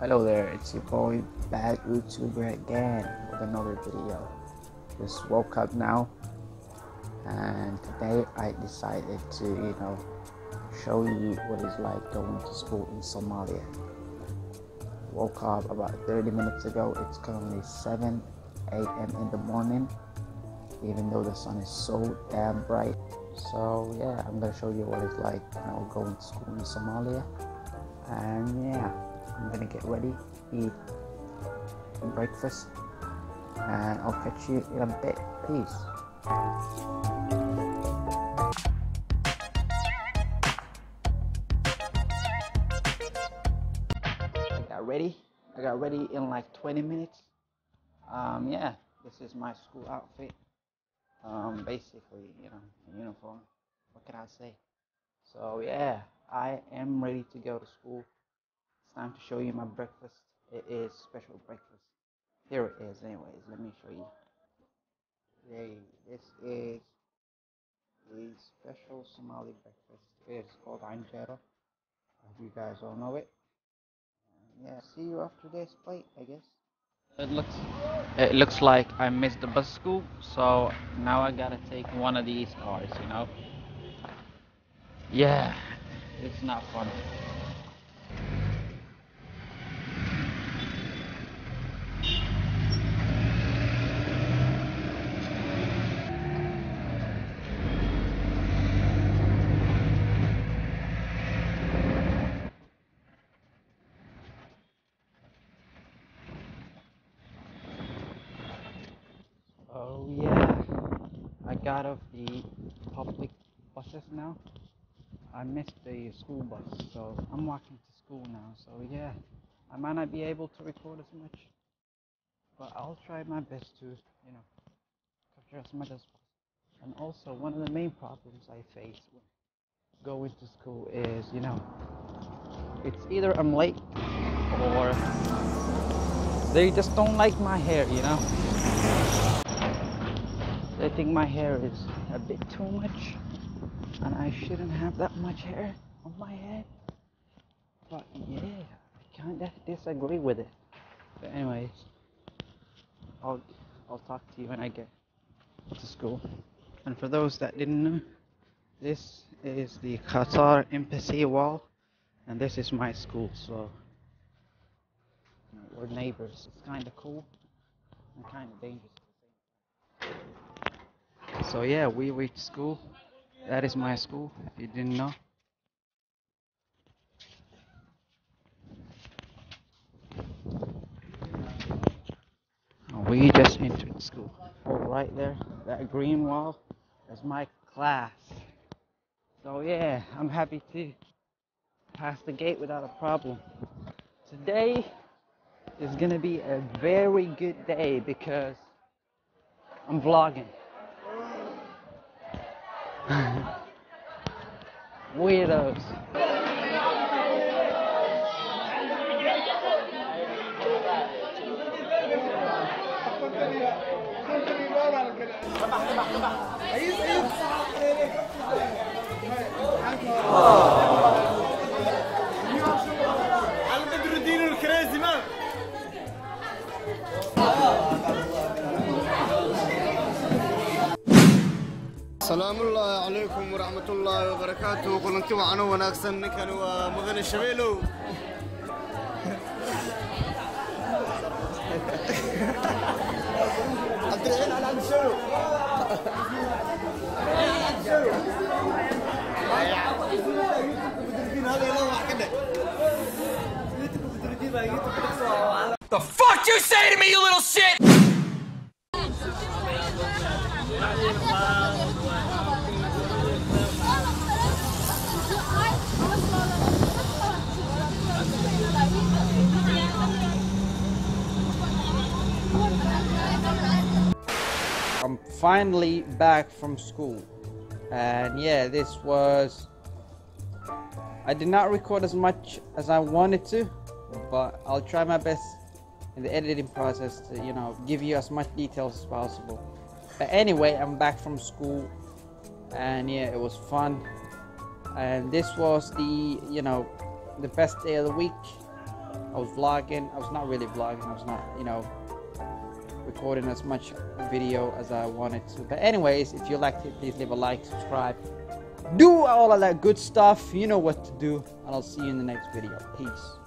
Hello there, it's your boy BadruTuber again with another video. Just woke up now and today I decided to, you know, show you what it's like going to school in Somalia. Woke up about 30 minutes ago, it's currently 7 a.m. in the morning, even though the sun is so damn bright. So yeah, I'm gonna show you what it's like, you know, going to school in Somalia. And yeah. I'm gonna get ready, eat breakfast, and I'll catch you in a bit. Peace. I got ready. I got ready in like 20 minutes. Um, yeah, this is my school outfit. Um, basically, you know, uniform. What can I say? So yeah, I am ready to go to school. It's time to show you my breakfast. It is special breakfast. Here it is, anyways. Let me show you. Hey, this is a special Somali breakfast. It's called Anjera. I hope you guys all know it. And yeah, see you after this plate, I guess. It looks, it looks like I missed the bus school, so now I gotta take one of these cars. You know. Yeah, it's not fun. Oh yeah, I got off the public buses now. I missed the school bus, so I'm walking to school now. So yeah, I might not be able to record as much, but I'll try my best to, you know, capture as much as possible. And also, one of the main problems I face when going to school is, you know, it's either I'm late or they just don't like my hair, you know. They think my hair is a bit too much and I shouldn't have that much hair on my head. But yeah, I kinda disagree with it. But anyways, I'll I'll talk to you when I get to school. And for those that didn't know, this is the Qatar embassy wall and this is my school, so you know, we're neighbors. It's kinda cool and kinda dangerous. So yeah, we reached school. That is my school, if you didn't know. We just entered school. Oh, right there, that green wall is my class. So yeah, I'm happy to pass the gate without a problem. Today is gonna be a very good day because I'm vlogging. Weirdos. بدر السلام الله عليكم ورحمة الله وبركاته. كلنتي وعنو وناكسن نكن ومدن الشبيلو عبد على الشلو The fuck you say to me, you little shit? I'm finally back from school. And yeah, this was. I did not record as much as I wanted to, but I'll try my best in the editing process to, you know, give you as much details as possible. But anyway, I'm back from school, and yeah, it was fun. And this was the, you know, the best day of the week. I was vlogging. I was not really vlogging. I was not, you know, recording as much video as I wanted to. But anyways, if you liked it, please leave a like, subscribe, do all of that good stuff. You know what to do, and I'll see you in the next video. Peace.